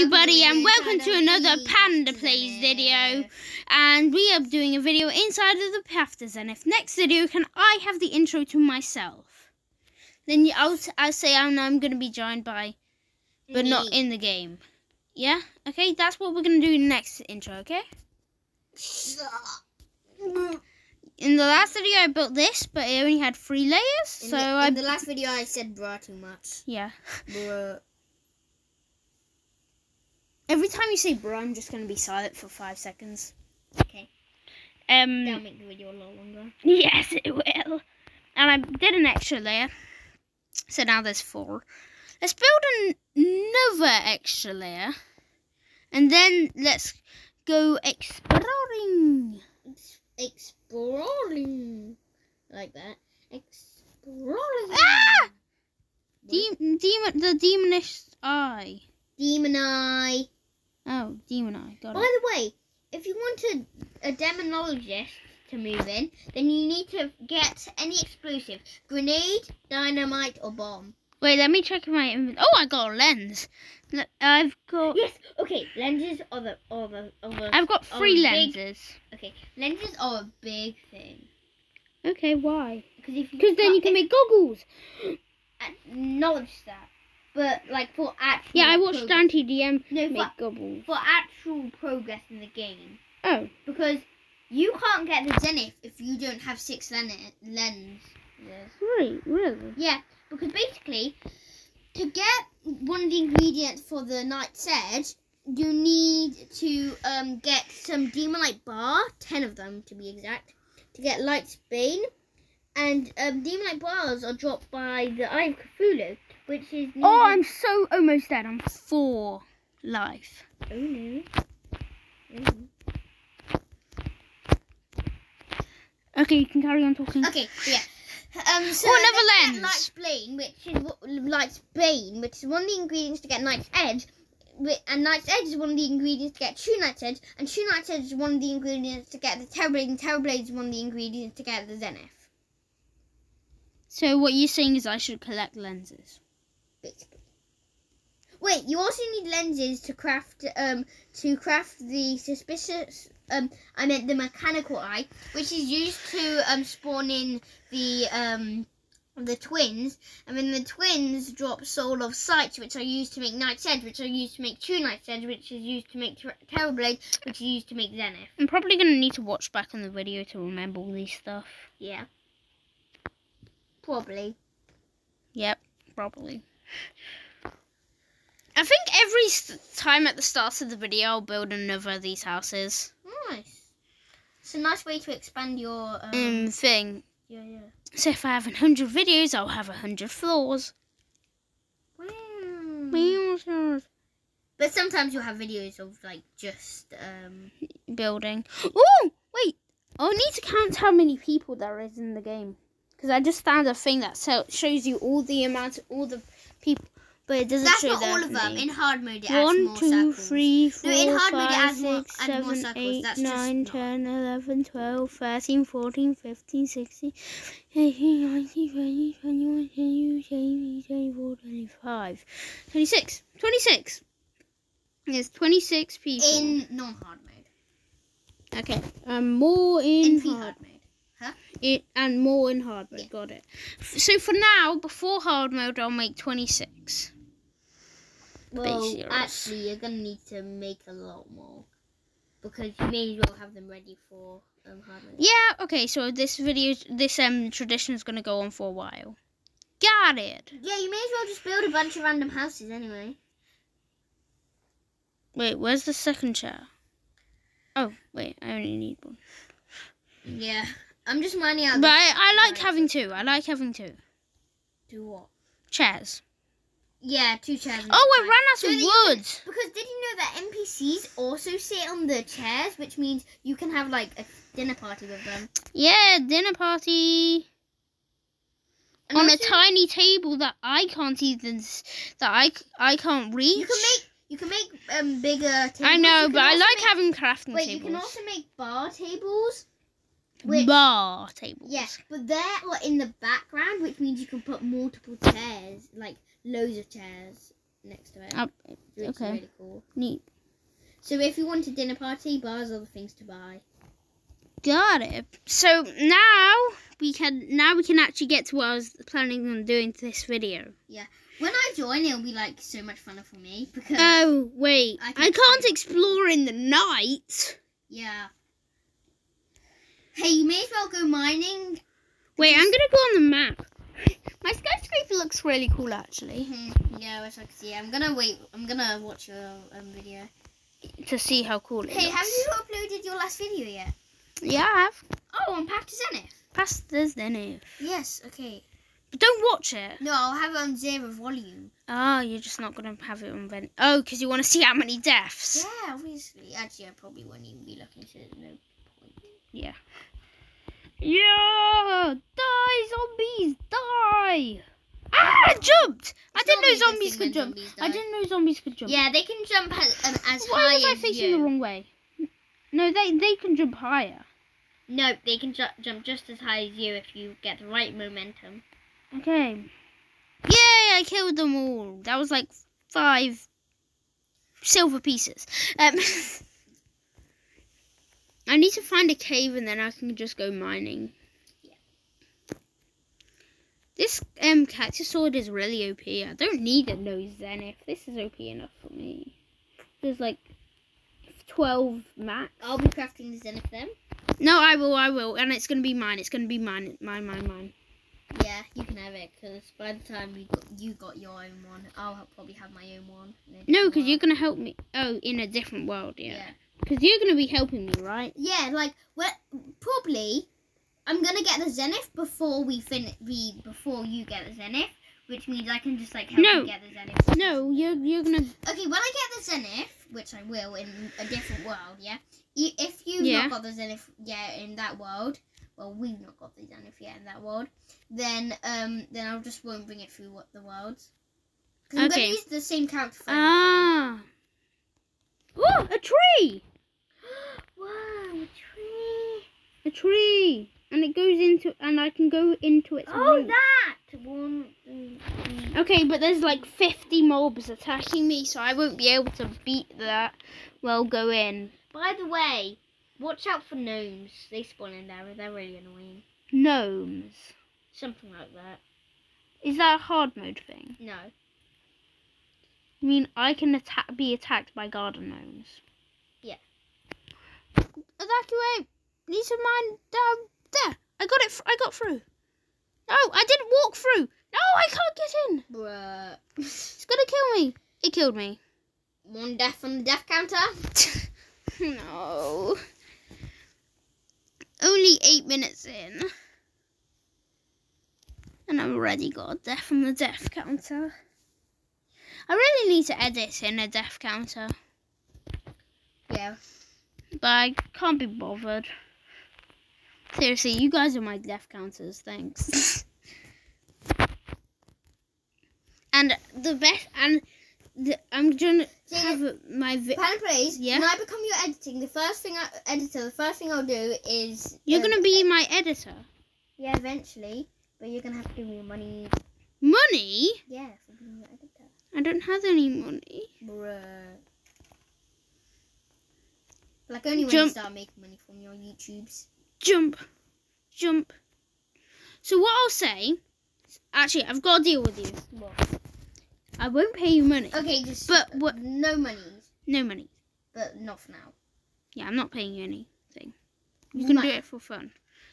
everybody and welcome to another Panda Plays video and we are doing a video inside of the Path and if Next video can I have the intro to myself? Then I'll, I'll say oh, I'm, I'm going to be joined by but not in the game. Yeah? Okay, that's what we're going to do next intro, okay? In the last video I built this but it only had three layers In so the, I... in the last video, I said bruh too much. yeah. Bruh. Every time you say bro I'm just going to be silent for five seconds. Okay. Um, That'll make the video a lot longer. Yes, it will. And I did an extra layer. So now there's four. Let's build an- another extra layer. And then let's go exploring. Ex- exploring. Like that. Exploring. Ah! Dem- demon, the demonish eye. Demon Eye. Oh, demon eye. Got By it. the way, if you want a, a demonologist to move in, then you need to get any explosive. Grenade, dynamite, or bomb. Wait, let me check my inventory. Oh, I got a lens. I've got. Yes, okay, lenses are the, are the, are the I've got three a big- lenses. Okay, lenses are a big thing. Okay, why? Because if Because then you can make goggles. acknowledge that. But like for actual Yeah, I watched progress- Dante DM No, make for, goggles. for actual progress in the game. Oh, Because you can't get the Zenith if you don't have six len- lenses. right, really? Yeah, because basically, to get one of the ingredients for the Knight's Edge, you need to um, get some Demonite Bar, 10 of them to be exact, to get Light's Bane. And um, Demonite Bars are dropped by the Eye of Cthulhu, which is. Oh, I'm so almost dead. I'm four life. Oh no. Oh. Okay, you can carry on talking. Okay, yeah. Um, so Oh, another lens. Light's Bane, which is what- Light's Bane, which is one of the ingredients to get Knight's Edge. And Knight's Edge is one of the ingredients to get True Knight's Edge, and True Knight's Edge is one of the ingredients to get the Terra Blade, and Terra Blade is one of the ingredients to get the Zenith, So what you're saying is I should collect lenses. Basically. Wait, you also need lenses to craft um to craft the suspicious um I meant the mechanical eye, which is used to um spawn in the um the twins, and then the twins drop Soul of Sight, which are used to make Knight's Edge, which are used to make True Knight's Edge, which is used to make Ter- Terra Blade, which is used to make Zenith. I'm probably gonna need to watch back on the video to remember all these stuff. Yeah. Probably. Yep, probably. I think every time at the start of the video I'll build another of these houses. Nice. It's a nice way to expand your um, Um, thing. yeah, yeah. So if I have a hundred videos, I'll have a hundred floors. Wow. But sometimes you'll have videos of like just um building. Oh, wait. I need to count how many people there is in the game. Because I just found a thing that so- shows you all the amount, all the people, but it doesn't that's show not all of them. In hard mode it adds One, more two, circles. three, four, No, in hard mode it five, adds more- six, adds more seven, circles. eight, That's nine, not- 10, 11, 12, 13, 14, 15, 16, 18, 19, 20, 21, 22, 23, 24, 25, 26. 26. There's 26 people. in non hard mode. Okay. Um, more in, In hard hard it and more in hard mode. Yeah. Got it. So for now, before hard mode, I'll make 26. Well, Base actually, you're gonna need to make a lot more because you may as well have them ready for um, hard mode. Yeah. Okay. So this video, this um tradition is gonna go on for a while. Got it. Yeah, you may as well just build a bunch of random houses anyway. Wait, where's the second chair? Oh, wait, I only need one. Yeah, I'm just mining out. But I, I like having two. I like having two Do what? chairs. Yeah, two chairs. Oh, I side. ran out of can- wood. Because did you know that NPCs also sit on the chairs, which means you can have like a dinner party with them. Yeah, dinner party And on a tiny table that I can't even that I can't reach. You can make you can make um bigger. Tables. I know, but I like make- having crafting Wait, you can also make bar tables. Which- Bar tables. Yes, but they're like, in the background, which means you can put multiple chairs, like loads of chairs next to it. Oh, which okay. Really cool. Neat. So if you want a dinner party, bars are the things to buy. Got it. So now we can now we can actually get to what I was planning on doing to this video. Yeah. When I join, it'll be like so much funner for me because Oh wait, I I, can can't explore in the night. yeah. Hey, you may as well go mining. Wait, I'm gonna go on the map. My skyscraper looks really cool actually. Mhm. Yeah, I wish I could see. I'm gonna wait. I'm gonna watch your um, video. To see how cool it Hey, looks. have you uploaded your last video yet? Yeah, I have. Oh, on Path to Zenith. Past this then if. Yes. Okay. But don't watch it. No, I'll have it on zero volume. Oh, you're just not gonna have it on vent. Oh, because you want to see how many deaths. Yeah, obviously. Actually, I probably won't even be looking to no point. Yeah, die zombies, die! Ah, I jumped! I didn't know zombies could jump. zombies I didn't know zombies could jump. Yeah, they can jump as, um, as Why high was I as facing you. the wrong way? No, they they can jump higher. No, they can ju- jump just as high as you if you get the right momentum. Okay. Yay! I killed them all. That was like five silver pieces. Um, I need to find a cave and then I can just go mining. This um cactus sword is really OP. I don't need a no zenith. This is OP enough for me. There's like twelve max. I'll be crafting the zenith then. No, I will. I will, and it's gonna be mine. It's gonna be mine. Mine. Mine. Mine. Yeah, you can have it because by the time you got, you got your own one, I'll probably have my own one. No, because you're gonna help me. Oh, in a different world. yeah. Yeah. Because you're gonna be helping me, right? Yeah, like well, probably I'm gonna get the zenith before we finish. We before you get the zenith, which means I can just like help No. you get the zenith. No, you're you're gonna. Okay, when I get the zenith, which I will in a different world, yeah. If you've Yeah. not got the zenith yet in that world, well, we've not got the zenith yet in that world, then um, then I just won't bring it through what the worlds. Because I'm Okay. gonna use the same character. for. Ah. Oh, a tree! Wow, a tree. A tree, and it goes into, and I can go into its Oh, root. that one. Mm, okay, but there's like 50 mobs attacking me, so I won't be able to beat that. Well, go in. By the way, watch out for gnomes. They spawn in there. They're really annoying. Gnomes. Something like that. Is that a hard mode thing? No. I mean, I can attack, be attacked by garden gnomes. Yeah. Evacuate. Need some mine down there. I got it. I got through. No, I didn't walk through. No, I can't get in. Bruh. It's gonna kill me. It killed me. One death on the death counter. no. Only eight minutes in. And I've already got a death on the death counter. I really need to edit in a death counter. Yeah. But I can't be bothered. Seriously, you guys are my death counters. Thanks. and the best, and the, I'm gonna See, have my. Vi- Pan plays. Yeah? When I become your editing, the first thing I editor, the first thing I'll do is. You're um, gonna be my editor. Yeah, eventually. But you're gonna have to give me money. Money? Yeah, for being your editor. I don't have any money. Bruh. Like only when Jump. you start making money from your YouTubes. Jump, jump. So what I'll say, actually, I've got to deal with you. What? I won't pay you money. Okay, just But what- no money, No money. but not for now. Yeah, I'm not paying you anything. You can do it for fun.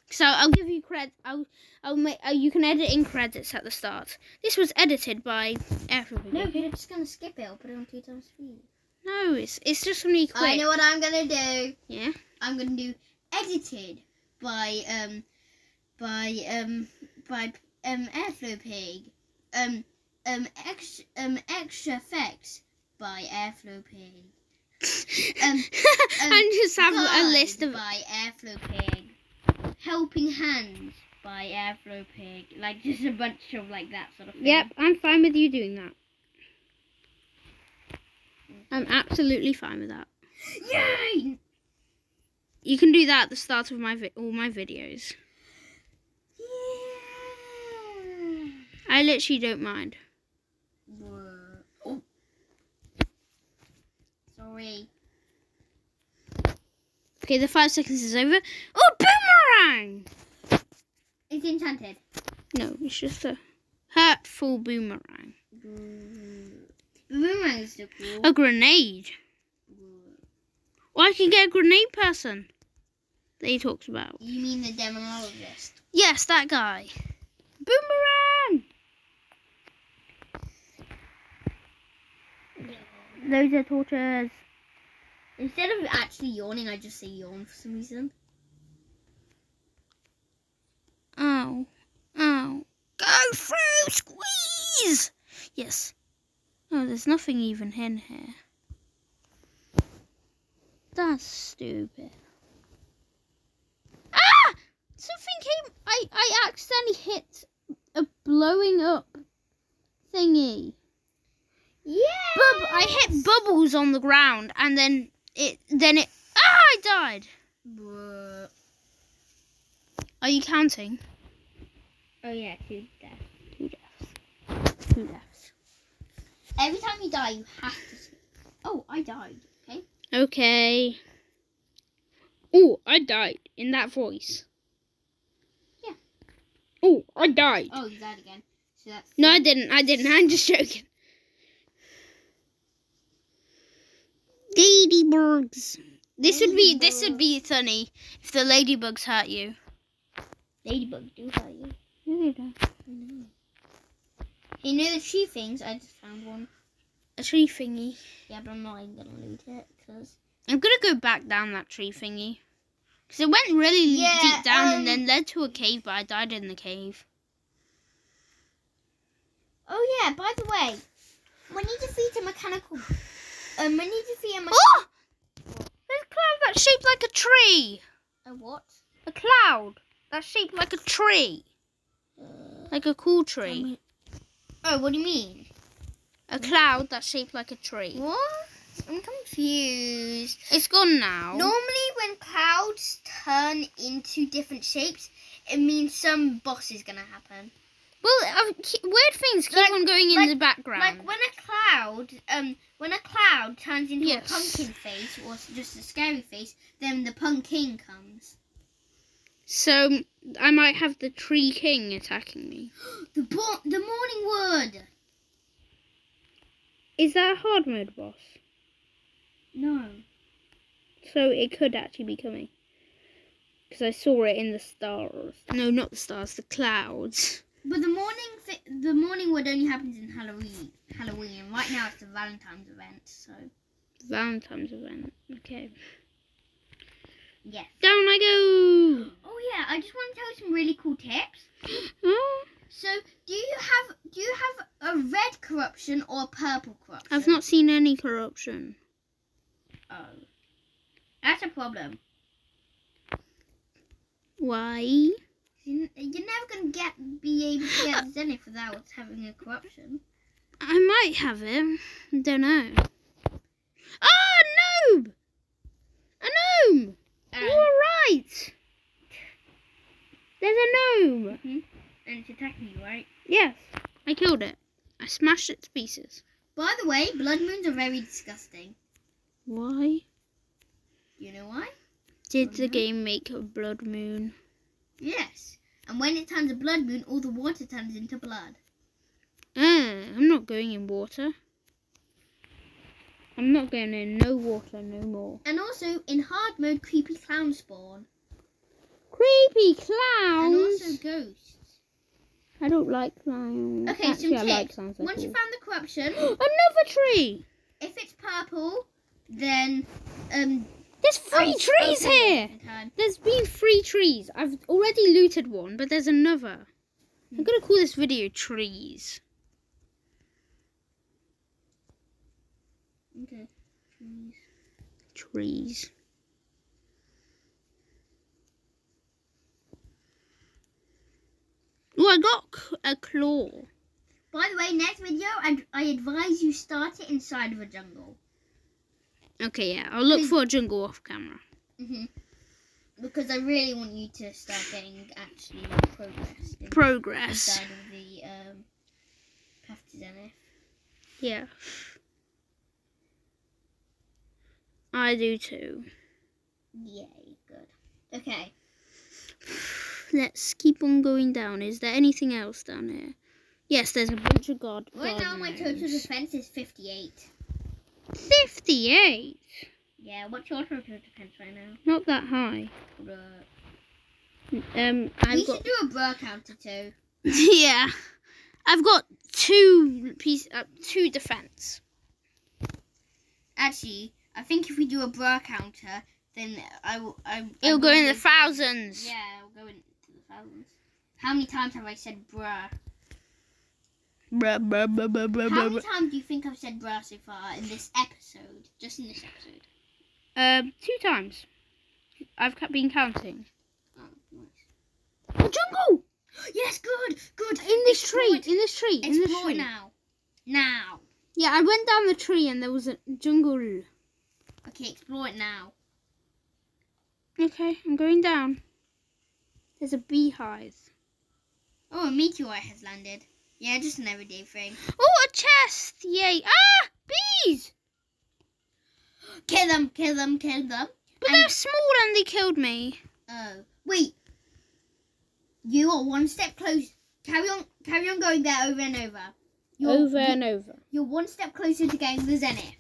So I'll give you credit. I'll, I'll make. Uh, you can edit in credits at the start. This was edited by everybody. No, you're just gonna skip it. I'll put it on two times speed. No, it's it's just gonna be quick. I know what I'm gonna do. Yeah. I'm gonna do edited by um by um by um Airflow Pig. Um um extra um extra effects by Airflow Pig. Um, um, and just have a list of. by Airflow Pig. Helping Hands by Airflow Pig. Like just a bunch of like that sort of thing. Yep, I'm fine with you doing that. I'm absolutely fine with that. Yay! You can do that at the start of my vi- all my videos. Yeah. I literally don't mind. Oh, Sorry. Okay, the five seconds is over. Oh, boomerang! It's enchanted. No, it's just a hurtful boomerang. Boomerang is so cool. A grenade. Or I can get a grenade person that he talks about. You mean the demonologist? Yes, that guy. Boomerang! Those are torches. Instead of actually yawning, I just say yawn for some reason. Ow. Ow. Go through! Squeeze! Yes. Oh, there's nothing even in here. That's stupid. Something came. I, I accidentally hit a blowing up thingy. Yeah. Bub- I hit bubbles on the ground and then it. Then it. Ah! I died. Are you counting? Oh yeah, two deaths. Two deaths. Two deaths. Every time you die, you have to. Oh, I died. Okay. Okay. Oh, I died in that voice. Oh, I died. Oh, you died again. So that's. No, I didn't. I didn't. I'm just joking. Ladybugs. This would be this would be funny if the ladybugs hurt you. Ladybugs do hurt you. No, they don't. You know the tree things? I just found one. A tree thingy. Yeah, but I'm not even gonna loot it because. I'm gonna go back down that tree thingy. Because it went really Yeah, deep down um, and then led to a cave, but I died in the cave. Oh yeah. By the way, when you defeat a mechanical, um, when you defeat a mechanical. Oh! There's a cloud that's shaped like a tree. A what? A cloud that's shaped like a tree. Like a cool tree. Oh, what do you mean? A cloud that's shaped like a tree. What? I'm confused. It's gone now. Normally, when clouds turn into different shapes, it means some boss is gonna happen. Well, uh, weird things keep Like- on going in like- the background. Like when a cloud, um, when a cloud turns into Yes. a pumpkin face or just a scary face, then the pumpkin comes. so I might have the tree king attacking me. The the morning wood. Is that a hard mode boss? No. So it could actually be coming. Because I saw it in the stars. No, not the stars, the clouds. But the morning thi- the morning wood only happens in Halloween. Halloween. Right now it's the Valentine's event, so Valentine's event. Okay. yes. Down I go! Oh yeah, I just want to tell you some really cool tips. Oh, So, do you have do you have a red corruption or a purple corruption? I've not seen any corruption. Oh, that's a problem. Why? You- You're never gonna get be able to get Zenith without having a corruption. I might have it. I don't know. Ah, noob! A gnome! And, you were right! There's a gnome! Mhm. and it's attacking you, right? Yes, I killed it. I smashed it to pieces. By the way, blood moons are very disgusting. Why You know why? did the Mhm. game make a blood moon? Yes. And when it turns a blood moon, all the water turns into blood. Uh, I'm not going in water. I'm not going in no water no more. And also, in hard mode, creepy clowns spawn. Creepy clowns. And also ghosts. I don't like clowns. Okay, Actually, some like tips. clowns. Once you found the corruption, Another tree! if it's purple, then um. There's three oh, trees okay, here! There's been three trees. I've already looted one, but there's another. I'm gonna call this video trees. Okay. Trees. Trees. Oh, I got c- a claw. By the way, next video, I, I advise you start it inside of a jungle. Okay, yeah, I'll look for a jungle off camera. hmm Because I really want you to start getting actually progress Progress. inside of the um, Path to Zenith. Yeah. I do too. Yay, good. Okay. Let's keep on going down. Is there anything else down here? Yes, there's a bunch of god. Right now, my total defense is 58. 58. Yeah, what's your total defense right now? Not that high. Bruh. Um, I've got should do a bro counter too. yeah, I've got two piece, uh, two defense. Actually, I think if we do a bro counter, then I will. I, I It'll go in the thousands. Yeah, it'll go into the thousands. How many times have I said bruh? Bruh, bruh, bruh, bruh, bruh, How many times do you think I've said bruh so far in this episode? Just in this episode. Um, two times. I've been counting. Oh, nice. A jungle Yes, good, good. in this tree. Explore it. In this tree. In this Explore tree. it now. Now. Yeah, I went down the tree and there was a jungle. Okay, explore it now. Okay, I'm going down. There's a beehive. Oh, a meteorite has landed. Yeah, just an everyday thing. Oh, a chest! Yay! Ah, bees! Kill them, kill them, kill them. But And- they're small and they killed me. Oh, wait. You are one step close. Carry on, carry on going there over and over. You're, over and over. You're one step closer to getting the zenith.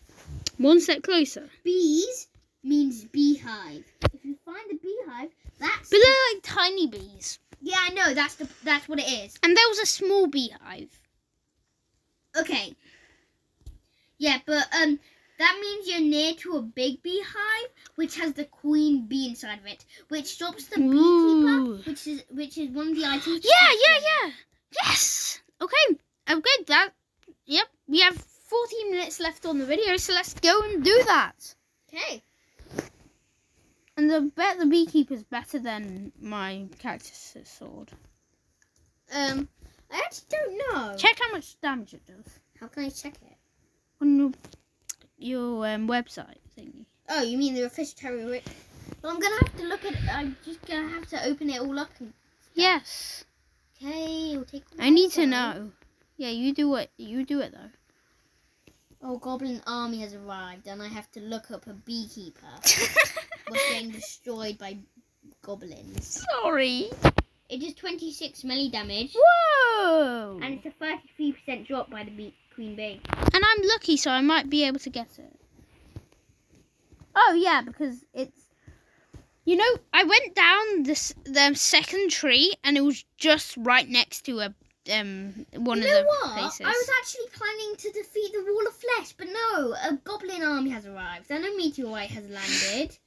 One step closer. Bees means beehive. If you find the beehive, that's But they're like tiny bees. Yeah, I know. That's the that's what it is. And there was a small beehive. Okay. Yeah, but um, that means you're near to a big beehive, which has the queen bee inside of it, which stops the Ooh. beekeeper, which is which is one of the items. Yeah, yeah, yeah. Yes. Okay. Okay. That. Yep. We have 14 minutes left on the video, so let's go and do that. Okay. And I bet the beekeeper's better than my cactus sword. Um, I actually don't know. Check how much damage it does How can I check it? on your your um, website thingy. Oh, you mean the official terror Rick? Well, I'm gonna have to look at. It. I'm just gonna have to open it all up. And, Yes. okay, it'll take. I need to know. Yeah, you do it. You do it though. Oh, goblin army has arrived, and I have to look up a beekeeper was getting destroyed by goblins. Sorry. It is 26 melee damage, Whoa. and it's a 33% drop by the queen bee. And I'm lucky, so I might be able to get it. Oh yeah, because it's. You know, I went down this the second tree, and it was just right next to a um one you of know the what? places. I was actually planning to defeat the wall of flesh, but no, a goblin army has arrived, and a meteorite has landed,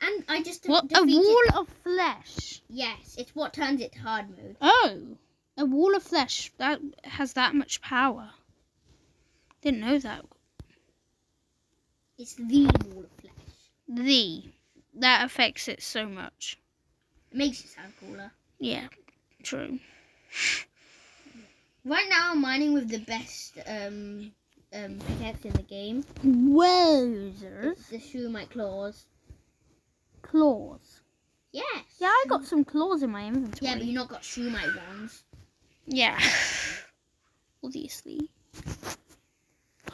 and I just what a wall of flesh. Yes, it's what turns it to hard mode. Oh, a wall of flesh that has that much power. Didn't know that. It's the wall of flesh. The that affects it so much. It makes it sound cooler. Yeah, true. Right now, I'm mining with the best um um pickaxe in the game. Wowzers. It's the Shroomite claws. Claws. Yes. Yeah, I got some claws in my inventory. Yeah, but you not got Shroomite ones. Yeah. Obviously.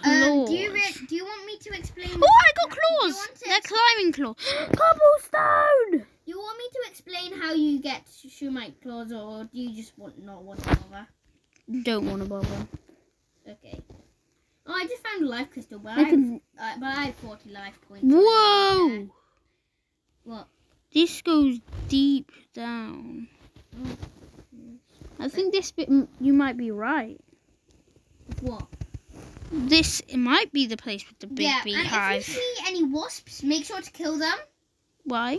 Um, do you do you want me to explain? Oh, I got claws! They're climbing claws. Cobblestone! You want me to explain how you get Shroomite claws, or do you just want not want to bother? Don't want to bother. Okay. Oh, I just found a life crystal, but I, I can. uh, but I have 40 life points. Whoa! What? This goes deep down. I think this bit you might be right. What? This it might be the place with the big yeah, beehive. and if you see any wasps, make sure to kill them. Why?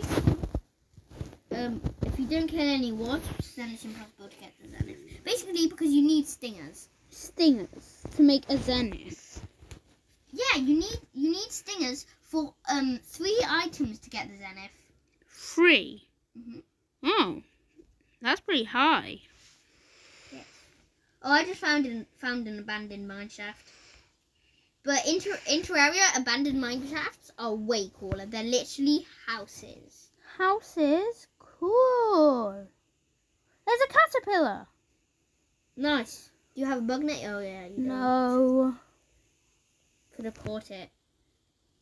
Um, if you don't kill any wasps, then it's impossible to get the zenith. Basically, because you need stingers. Stingers to make a zenith. Yeah, you need you need stingers for um three items to get the zenith. Three. Mhm. Oh, that's pretty high. Oh, I just found an found an abandoned mine shaft. But inter Interarea abandoned mine shafts are way cooler. They're literally houses. Houses, cool. There's a caterpillar. Nice. Do you have a bug net? Oh yeah. You don't. No. Could have caught it.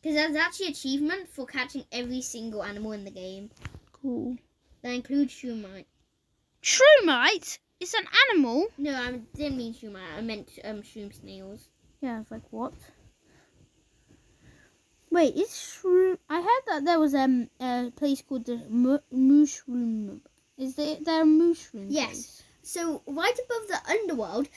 Because there's actually achievement for catching every single animal in the game. Cool. That includes Shumite. Shroomite It's an animal. No, I didn't mean Shroomite. I meant um shroom snails. Yeah, I was like, what? Wait, is shroom? I heard that there was um, a place called the mu- mushroom. Is there, there a mushroom? Yes. place? So right above the underworld.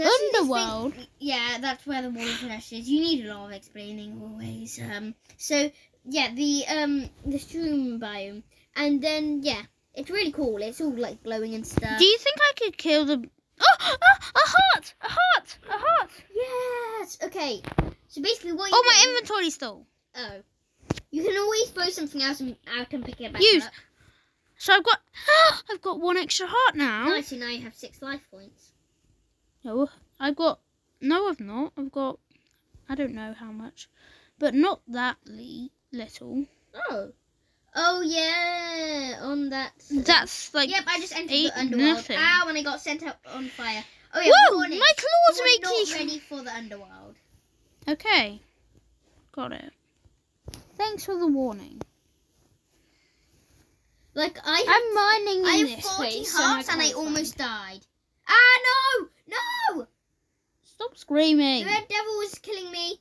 Actually thing- Underworld? Yeah, that's where the water flesh is. You need a lot of explaining always. Um. So yeah, the um the shroom biome, and then yeah, it's really cool. It's all like glowing and stuff. Do you think I could kill the? Oh, ah, a heart! A heart! A heart! Yes. Okay. So basically, what you Oh, my inventory's still. Oh. You can always throw something else and I can pick it back Use. up. So I've got, I've got one extra heart now. Nice, so now you have six life points. No, I've got. No, I've not. I've got. I don't know how much, but not that li- little. Oh. Oh yeah, on that. That's like. Yep, I just entered eight the underworld. nothing. Ow, and I got sent out on fire. Oh yeah, Whoa! warning. My claws You're make not ready for the underworld. Okay. Got it. Thanks for the warning. Like I have, I'm mining in I have this 40 place, so hearts and I almost died. Ah no, no! Stop screaming. The red devil was killing me.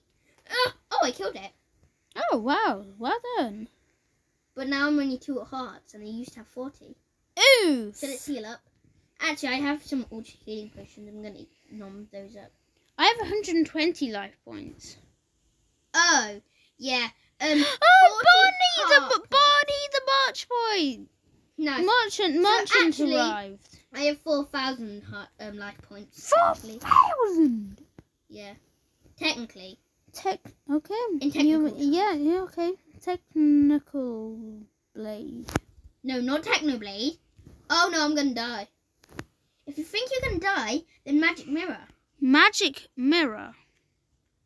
Ah, oh, I killed it. Oh wow! Well done. But now I'm only two at hearts and I used to have 40. Ooh. So let's heal up. Actually, I have some ultra healing potions. I'm gonna nom those up. I have 120 life points. Oh, yeah. Um, Oh, 40 Bonnie the Bonnie the March boy. No, Merchant, merchant actually- arrived. I have 4,000 um, life points. 4,000? Yeah. Technically. Tech. Okay. In You- technical yeah. Yeah. Okay. Technical blade. No, not Technoblade. Oh no, I'm gonna die. If you think you're gonna die, then Magic Mirror. Magic mirror.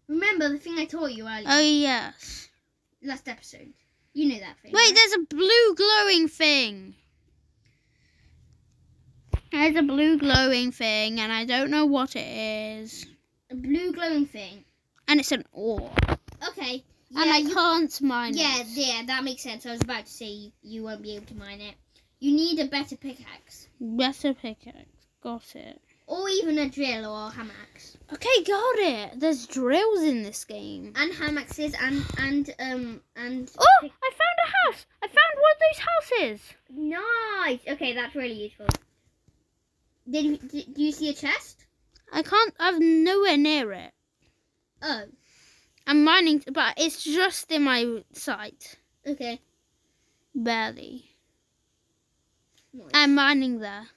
Remember the thing I taught you earlier, Oh yes. last episode. You know that thing. Wait, right? there's a blue glowing thing. There's a blue glowing thing, and I don't know what it is. a blue glowing thing. And it's an ore. Okay. and I you- can't mine Yeah, it. yeah, that makes sense. I was about to say you, you won't be able to mine it. You need a better pickaxe, Better pickaxe. Got it. Or even a drill or a hamaxe, Okay, got it. There's drills in this game. and hamaxes, and and um and. Oh, I found a house. I found one of those houses. Nice. Okay, that's really useful. Did did, do you see a chest? I can't. I'm nowhere near it. Oh, I'm mining, but it's just in my sight, okay. barely. Nice. I'm mining there.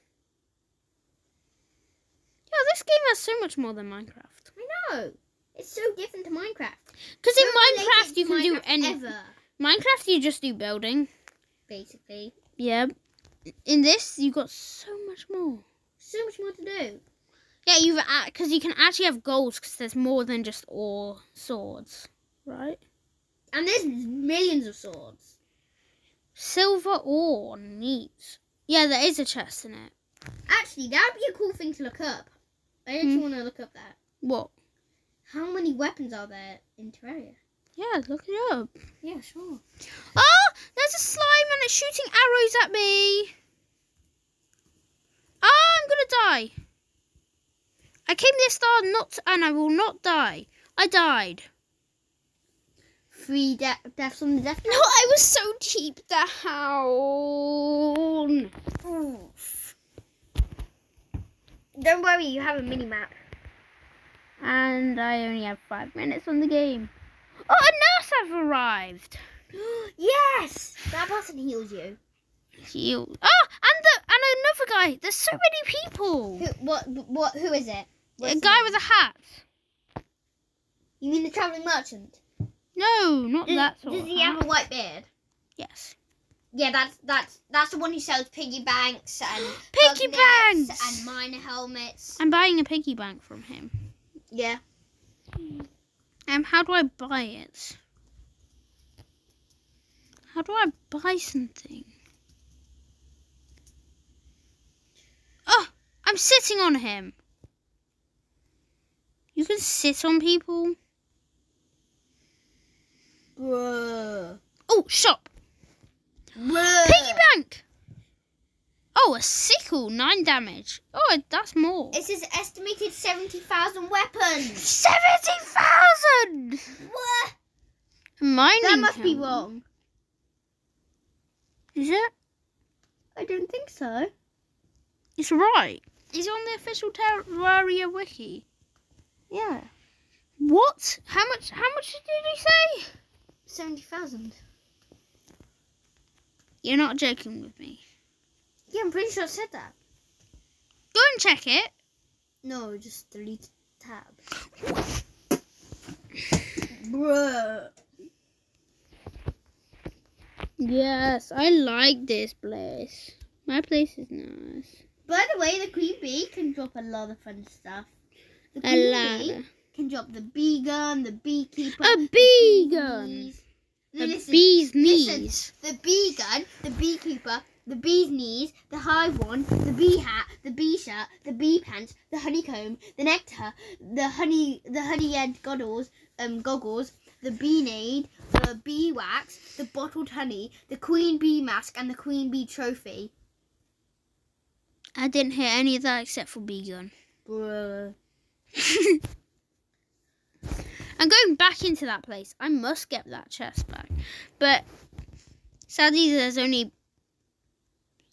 Yeah, this game has so much more than Minecraft. I know. It's so different to Minecraft. Because in Minecraft you can do Minecraft any. Ever, Minecraft you just do building. basically. Yeah. In this you got so much more. So much more to do. Yeah, you've because you can actually have goals because there's more than just ore swords, right? And there's millions of swords. Silver ore, neat. Yeah, there is a chest in it. Actually, that would be a cool thing to look up. I actually Hmm. want to look up that. What? How many weapons are there in Terraria? Yeah, look it up. Yeah, sure. Oh, there's a slime and it's shooting arrows at me. Oh, I'm gonna die. I came this far not, and I will not die. I died. Three de- deaths on the death No, I was so deep down. Oof. Don't worry, you have a mini map. And I only have five minutes on the game. Oh, a nurse have arrived. yes! That person heals you. Heal. Oh, and the and another guy. There's so many people. Who, what, what, who is it? a guy with a hat. You mean the travelling merchant? No, not Does, that sort does he hat. have a white beard? Yes. Yeah, that's that's that's the one who sells piggy banks and Piggy banks! and miner helmets. I'm buying a piggy bank from him. Yeah. Um, how do I buy it? How do I buy something? Oh, I'm sitting on him. You can sit on people. Bruh. Oh, shop. Piggy bank. Oh, a sickle, nine damage. Oh, that's more. It says estimated 70,000 weapons. Seventy thousand. What? Mining. That must be wrong. Is it? I don't think so. It's right. It's on the official Terraria wiki. Yeah. What? How much? How much did he say? 70,000. You're not joking with me. Yeah, I'm pretty sure it said that. Go and check it. No, just delete tab. Bruh. Yes, I like this place. My place is nice. By the way, the queen bee can drop a lot of fun stuff. The queen bee can drop the bee gun, the beekeeper, A bee gun. knees. No, listen, bee's listen. knees. The bee gun, the beekeeper, the bee's knees, the hive wand, the bee hat, the bee shirt, the bee pants, the honeycomb, the nectar, the honey, the honey edge goggles, um, goggles, the bee nade, the bee wax, the bottled honey, the queen bee mask, and the queen bee trophy. I didn't hear any of that except for bee gun. Bruh. I'm going back into that place. I must get that chest back. But sadly, there's only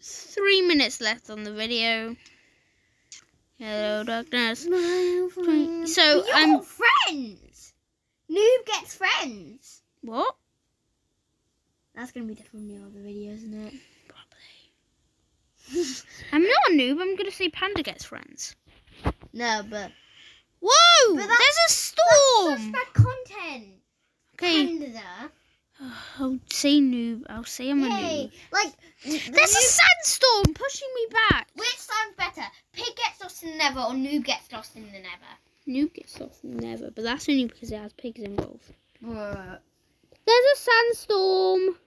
three minutes left on the video. Hello, darkness. So, I'm- friends. Noob gets friends. What? That's gonna be different from the other video, isn't it? Probably. I'm not a noob. I'm going to say Panda gets friends. no, but Whoa! But that's- there's a That's storm! bad content. Okay. I'll say noob. I'll say I'm a Yay. noob. Like, There's a sandstorm pushing me back. Which sounds better? Pig gets lost in the never or noob gets lost in the never? Noob gets lost in the never, but that's only because it has pigs involved. Bruh. There's a sandstorm,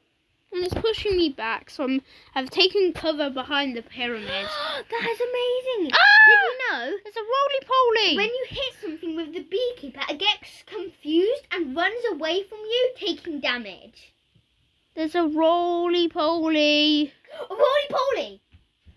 and it's pushing me back. So I'm, I've taken cover behind the pyramid. that is amazing. Ah! Did you know? There's a roly poly. When you hit something with the beekeeper, it gets confused and runs away from you, taking damage. There's a roly poly. A roly poly!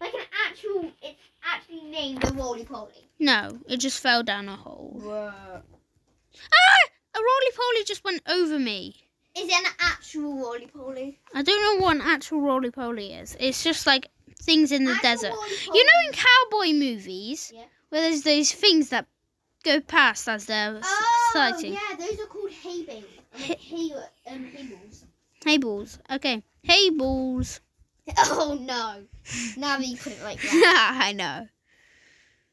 Like an actual, it's actually named a roly poly. No, it just fell down a hole. Bruh. Ah! A roly poly just went over me. Is it an actual roly poly? I don't know what an actual roly poly is. It's just like things in the Actual desert. You know, in cowboy movies, Yeah. where there's those things that go past as they're Oh, exciting. yeah, those are called hay bales. I mean, hay, um, hay balls. Hey balls. Okay. Hey balls. Oh no! Now that you put it like that. I know.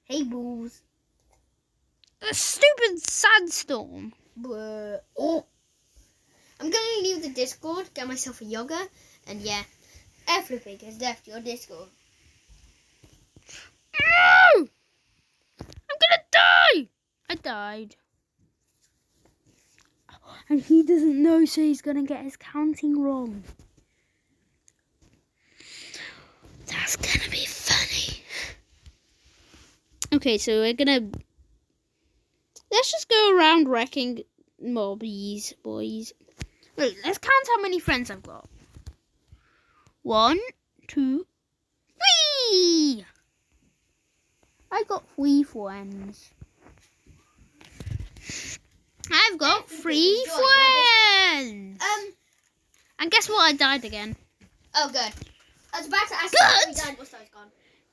hey balls. A stupid sandstorm. Bruh. Oh. The Discord, get myself a yoga, and yeah, everything has left your Discord. I'm gonna die! I died. And he doesn't know, so he's gonna get his counting wrong. That's gonna be funny. Okay, so we're gonna. Let's just go around wrecking mobbies, boys. Wait, let's count how many friends I've got. One, two, three! I've got three friends. I've got three friends. Um. And guess what? I died again. Oh, good. I was about to ask Good. you died I was gone.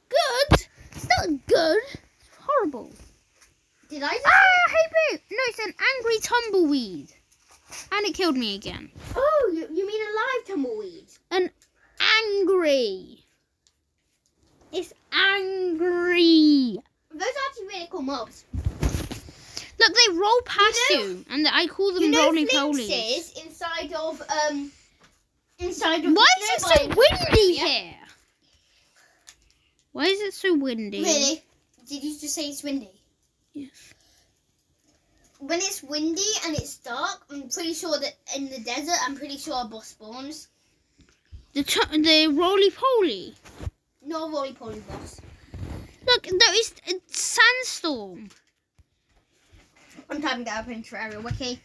Good. It's not good. It's horrible. Did I? Just... Ah, hey boo! No, it's an angry tumbleweed, and it killed me again. Oh, you, you mean a live tumbleweed? An angry. It's angry. Those are actually really cool mobs. Look, they roll past You you, and I call them you know roly Flinks polies. is inside of um inside of Why is it so windy area. here? Why is it so windy? Really? Did you just say it's windy? Yes. When it's windy and it's dark, I'm pretty sure that in the desert, I'm pretty sure a boss spawns. The the roly poly. No roly poly boss. Look, there is a sandstorm. I'm typing that up in Terraria Wiki.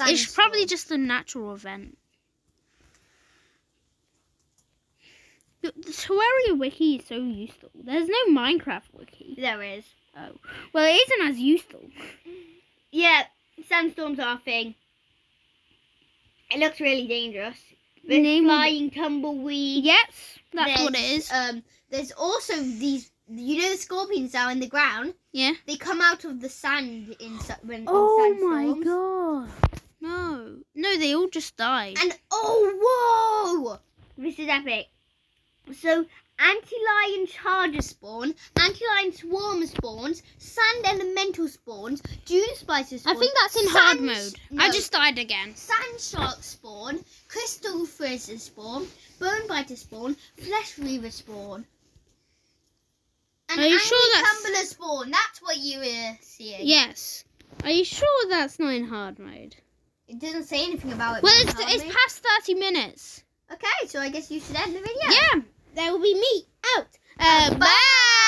It's probably just a natural event. The Terraria wiki is so useful. There's no Minecraft wiki. There is. Oh. Well, it isn't as useful. Yeah, sandstorms are a thing. It looks really dangerous. There's Name- flying tumbleweed. Yes, that's what it is. Um, there's also these. You know the scorpions are in the ground. Yeah. They come out of the sand in when in Oh my god. No. No, they all just died. And oh whoa! This is epic. So antlion charger spawn, antlion swarm spawns, sand elemental spawns, dune splicer I think that's in hard mode. no, I just died again. sand shark spawn, crystal frizz spawn, bone biter spawn, flesh reaver spawn. And Are you sure that's- tumbler spawn. That's what you were seeing. Yes. Are you sure that's not in hard mode? It doesn't say anything about it. Well, it's, it's past 30 minutes. Okay, so I guess you should end the video. Yeah that will be me out. Uh, bye. bye.